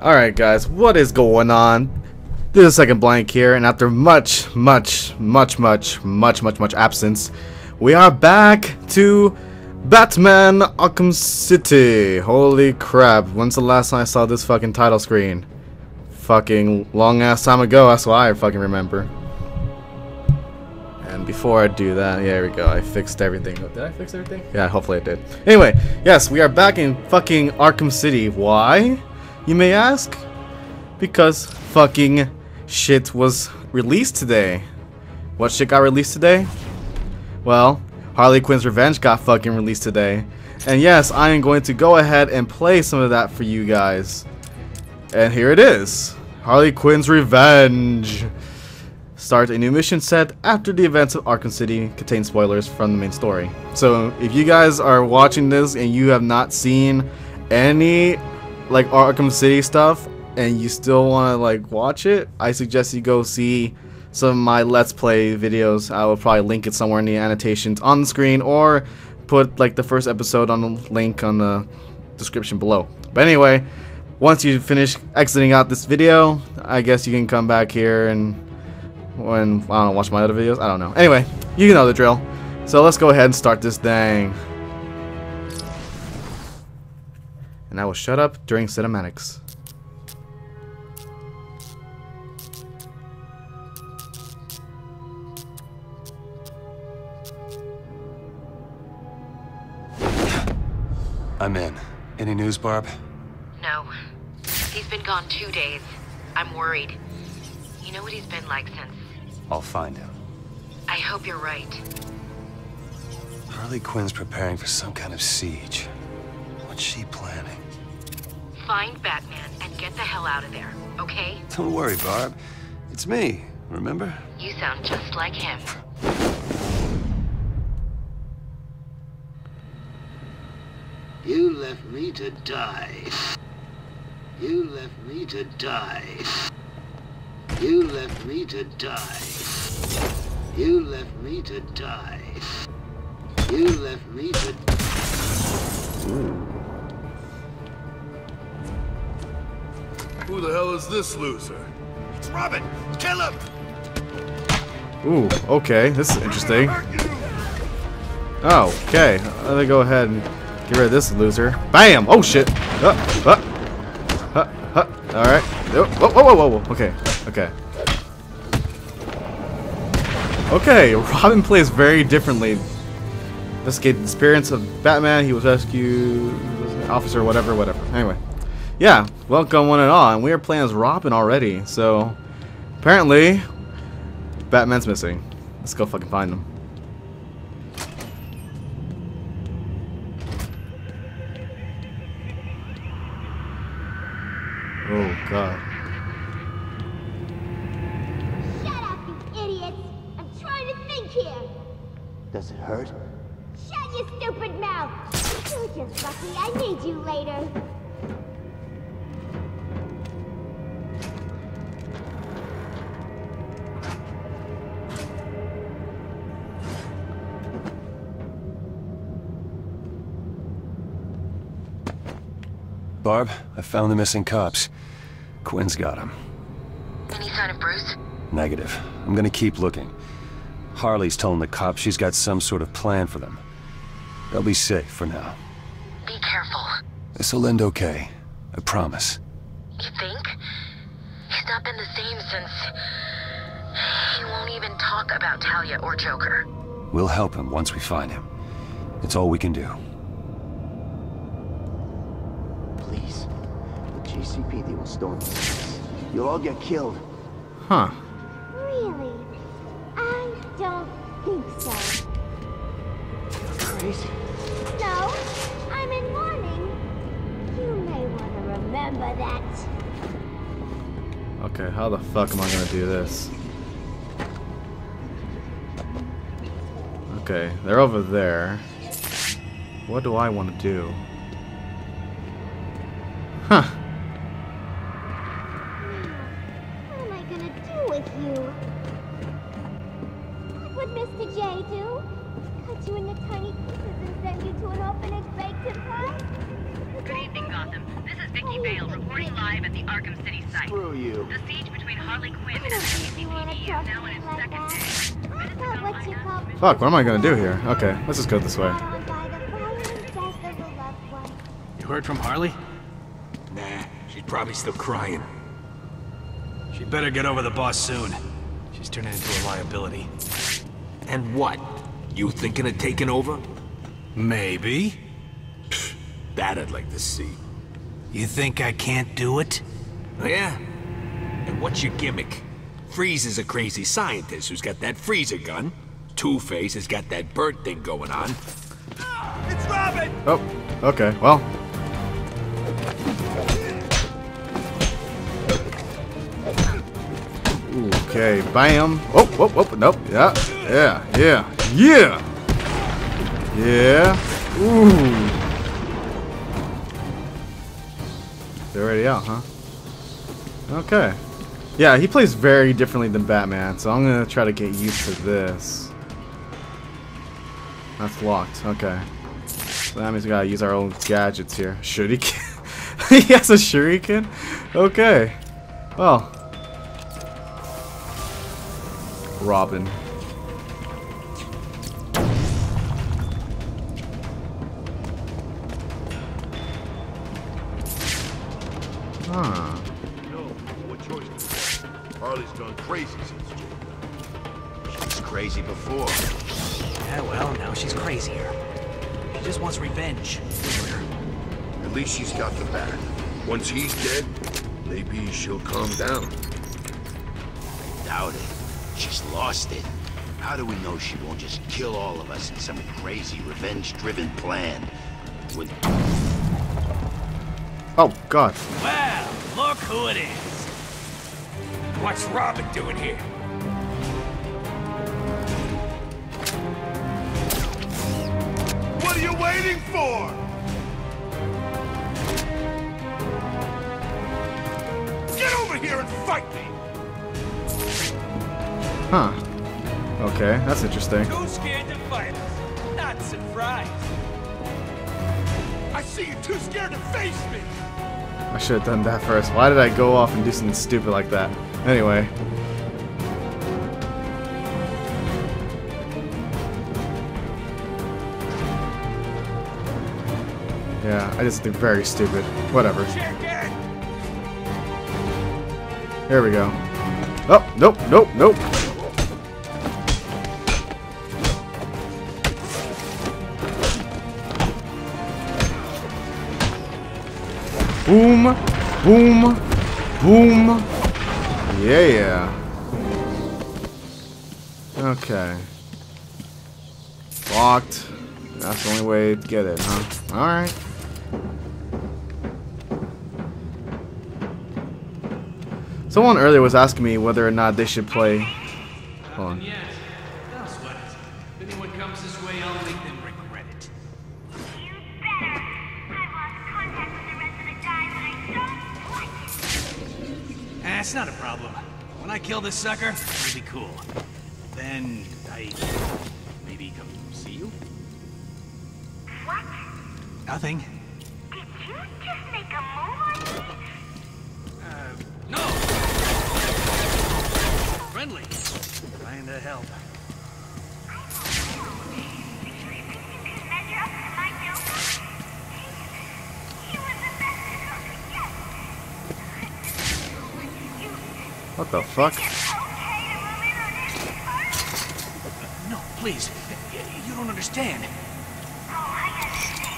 Alright guys, what is going on? This is SecondBlank here, and after much, much, much, much, much, much, much absence, we are back to Batman Arkham City. Holy crap, when's the last time I saw this fucking title screen? Fucking long ass time ago, that's what I fucking remember. And before I do that, yeah, here we go, I fixed everything. Oh, did I fix everything? Yeah, hopefully I did. Anyway, yes, we are back in fucking Arkham City. Why? You may ask? Because fucking shit was released today. What shit got released today? Well, Harley Quinn's Revenge got fucking released today. And yes, I am going to go ahead and play some of that for you guys. And here it is. Harley Quinn's Revenge. Start a new mission set after the events of Arkham City contain spoilers from the main story. So if you guys are watching this and you have not seen any like Arkham City stuff and you still want to like watch it, I suggest you go see some of my Let's Play videos. I will probably link it somewhere in the annotations on the screen or put like the first episode on the link on the description below. But anyway, once you finish exiting out this video, I guess you can come back here and when I don't know, watch my other videos. I don't know. Anyway, you know the drill. So let's go ahead and start this thing. And I will shut up during cinematics. I'm in. Any news, Barb? No. He's been gone two days. I'm worried. You know what he's been like since... I'll find him. I hope you're right. Harley Quinn's preparing for some kind of siege. What's she planning? Find Batman and get the hell out of there, okay? Don't worry, Barb. It's me, remember? You sound just like him. You left me to die. You left me to die. You left me to die. You left me to die. You left me to... Who the hell is this loser? It's Robin! Kill him! Ooh, okay, this is interesting. Oh, okay. Let me go ahead and get rid of this loser. Bam! Oh shit! Uh, uh, uh, uh. Alright. Whoa, whoa, whoa, whoa, whoa. Okay, okay. Okay, Robin plays very differently. Investigate the disappearance of Batman. He was rescued. Officer, whatever, whatever. Anyway yeah, welcome one and all. And we are playing as Robin already. So, apparently, Batman's missing. Let's go fucking find him. Oh, God. Shut up, you idiots! I'm trying to think here! Does it hurt? Shut your stupid mouth! You're just lucky I need you later. Barb, I found the missing cops. Quinn's got them. Any sign of Bruce? Negative. I'm gonna keep looking. Harley's telling the cops she's got some sort of plan for them. They'll be safe for now. Be careful. This'll end okay. I promise. You think? He's not been the same since... He won't even talk about Talia or Joker. We'll help him once we find him. It's all we can do. GCPD will storm this. You'll all get killed. Huh. Really? I don't think so. Crazy? No, I'm in mourning. You may want to remember that. Okay, how the fuck am I gonna do this? Okay, they're over there. What do I want to do? Cut you into tiny pieces and send you to an orphanage baked in pie? Good evening, Gotham. This is Vicki oh. Vale reporting live at the Arkham City site. Screw you. The siege between Harley Quinn and the GCPD is now in its second day. What you call Fuck, what am I gonna do here? Okay, let's just go this way. brought on by the violent death of a loved one. You heard from Harley? Nah, she's probably still crying. She better get over the boss soon. She's turning into a liability. And what? You thinking of taking over? Maybe. That I'd like to see. You think I can't do it? Oh, yeah? And what's your gimmick? Freeze is a crazy scientist who's got that freezer gun. Two-Face has got that bird thing going on. Ah, it's Robin! Oh, okay, well. Okay, bam. Oh, whoop, whoop, nope. Yeah, yeah, yeah, yeah. Yeah. Ooh. They're already out, huh? Okay. Yeah, he plays very differently than Batman, so I'm gonna try to get used to this. That's locked. Okay. So that means we gotta use our own gadgets here. Shuriken? he has a shuriken? Okay. Well. Robin. Huh. No, what choice to make? Harley's gone crazy since June. She was crazy before. Yeah, well, now she's crazier. She just wants revenge. At least she's got the bat. Once he's dead, maybe she'll calm down. I Doubt it. She's lost it. How do we know she won't just kill all of us in some crazy revenge-driven plan? With Oh, God. Well, look who it is. What's Robin doing here? What are you waiting for? Get over here and fight me! Huh. Okay, that's interesting. Too scared to fight us. Not surprised. I see you too scared to face me! I should have done that first. Why did I go off and do something stupid like that? Anyway. Yeah, I just think very stupid. Whatever. Here we go. Oh, nope, nope, nope. Boom, boom, boom. Yeah. Yeah. Okay. Locked. That's the only way to get it, huh? Alright. Someone earlier was asking me whether or not they should play. Hold on. It's not a problem. When I kill this sucker, it'll be cool. Then I maybe come see you. What? Nothing. Did you just make a move on me? Uh, no. Friendly. Trying to help. Measure up to my Joker? He was the best Joker yet. What the fuck? Okay to move in on this part? No, please. You don't understand. Oh, I understand.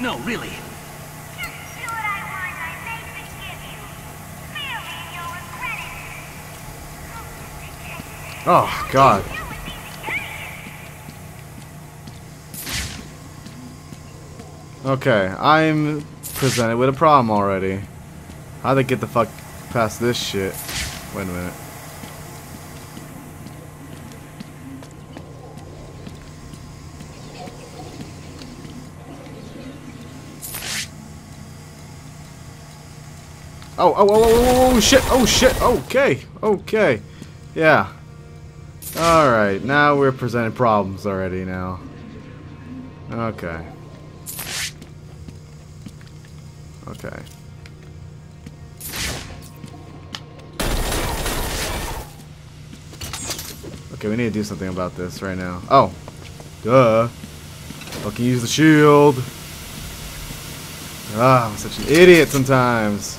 No, really. Just do what I want and I may forgive you. Feel me and you'll regret it. Oh, God. You would be the idiot. Okay, I'm presented with a problem already. How'd they get the fuck past this shit? Wait a minute. Oh, oh, oh, oh, oh, oh, oh shit, oh, shit, okay, okay, yeah. Alright, now we're presenting problems already now. Okay. Okay. Okay, we need to do something about this right now. Oh. Duh. Fucking use the shield. Ah, I'm such an idiot sometimes.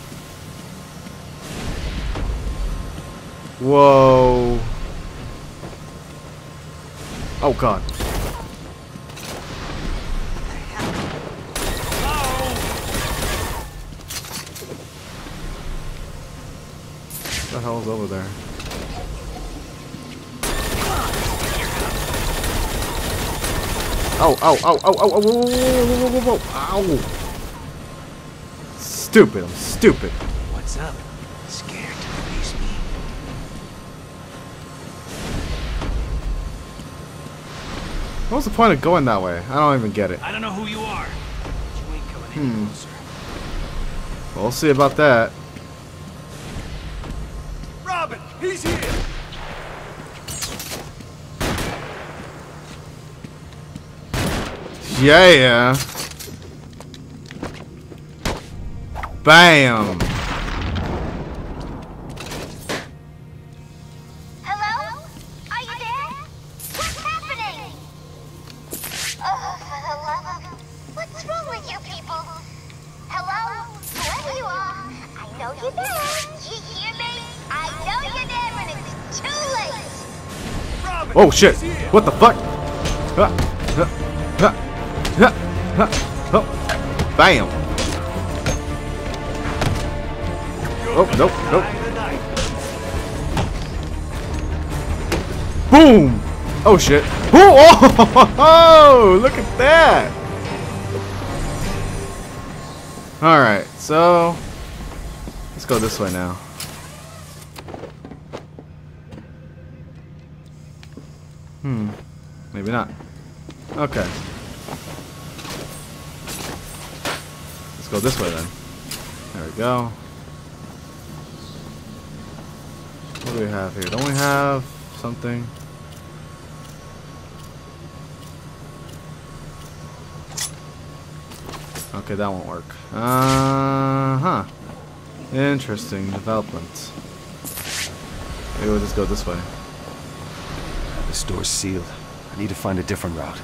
Whoa. Oh god. What the hell's over there? Oh, oh, oh, oh, oh, oh, whoa, whoa, whoa, whoa, whoa, ow. Stupid, I'm stupid. What's up? Scared to face me? What was the point of going that way? I don't even get it. I don't know who you are. but You ain't coming Hmm. any closer. We'll see about that. Robin, he's here. Yeah. Bam. Hello? Are you there? What's happening? Oh, for the love of... What's wrong with you people? Hello? Whoever you are, I know you're there. You hear me? I know you're there and it's too late. Oh shit! What the fuck? Ah, ah. Bam! Oh, nope, nope. Boom! Oh shit. Oh, oh, oh, look at that! Alright, so... Let's go this way now. Hmm. Maybe not. Okay. Let's go this way then. There we go. What do we have here? Don't we have something? Okay, that won't work. Uh huh. Interesting development. Maybe we'll just go this way. This door's sealed. I need to find a different route.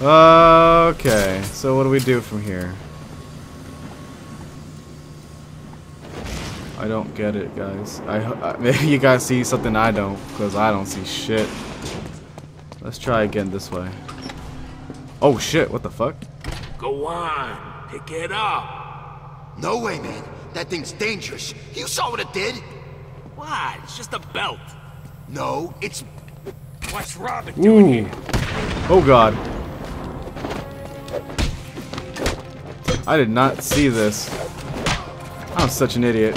Okay, so what do we do from here? I don't get it, guys. I, I maybe you guys see something I don't, because I don't see shit. Let's try again this way. Oh shit! What the fuck? Go on, pick it up. No way, man. That thing's dangerous. You saw what it did. What? It's just a belt. No, it's What's Robin doing Ooh. here? Oh god. I did not see this. I'm such an idiot.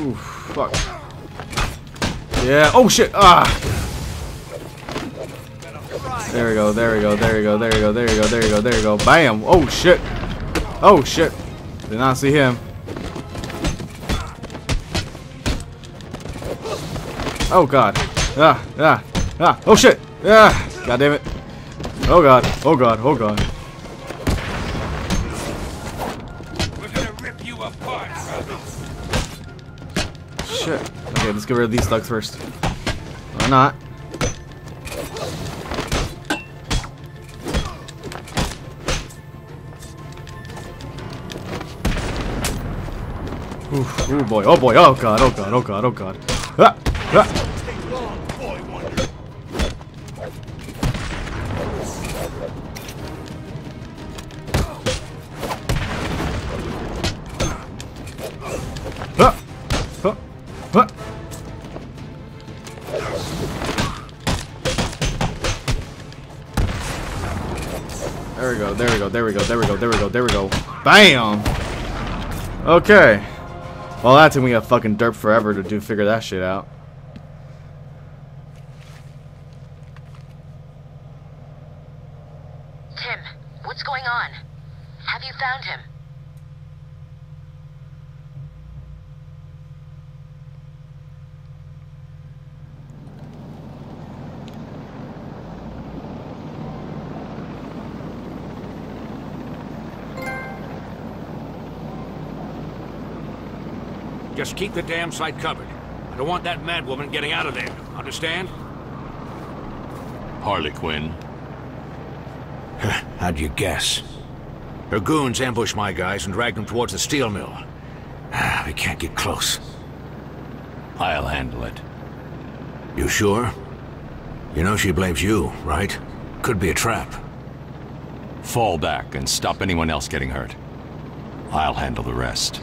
Ooh, fuck. Yeah. Oh shit. Ah. There we go. There we go. There we go. There we go. There we go. There we go. There we go. Bam. Oh shit. Oh shit. Did not see him. Oh god. Ah, ah, ah. Oh shit. Ah. God damn it. Oh god. Oh god. Oh god. We're gonna rip you apart. Shit. Okay, let's get rid of these thugs first. Or not. Oof, oh boy, oh boy, oh god, oh god, oh god, oh god. Ah, ah. There we go, there we go, there we go, there we go, there we go, there we go. Bam! Okay. Well, that took me a fucking derp forever to do figure that shit out. Tim, what's going on? Have you found him? Just keep the damn site covered. I don't want that madwoman getting out of there. Understand? Harley Quinn. How'd you guess? Her goons ambushed my guys and dragged them towards the steel mill. Ah, we can't get close. I'll handle it. You sure? You know she blames you, right? Could be a trap. Fall back and stop anyone else getting hurt. I'll handle the rest.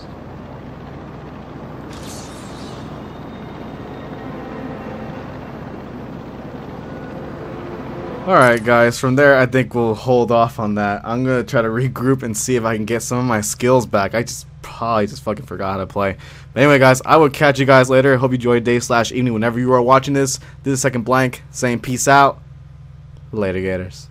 Alright guys, from there I think we'll hold off on that. I'm gonna try to regroup and see if I can get some of my skills back. I just probably just fucking forgot how to play. But anyway guys, I will catch you guys later. Hope you enjoyed day slash evening whenever you are watching this. This is SecondBlank saying peace out. Later Gators.